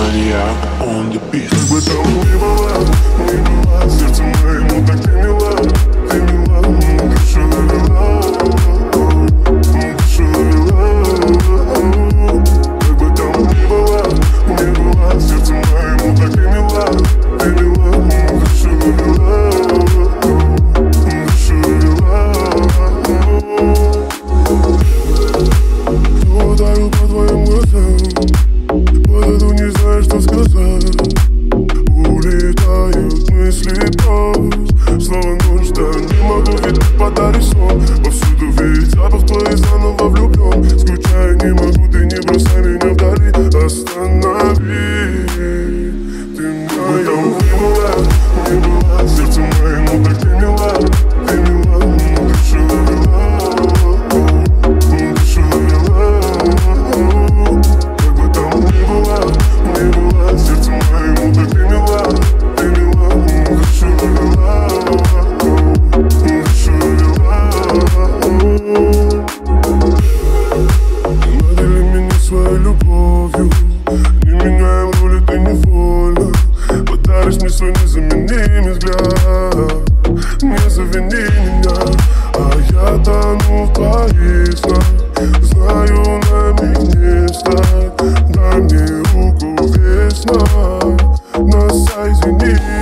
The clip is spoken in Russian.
the maniac on the beat Как бы там ни было, ни было Сердце моему так ты мила, ты мила Знаешь, мой свой незаменимый взгляд. Не завини меня, а я тону в твоих снах Знаю, на не встать. Дай мне руку весна Нас соединит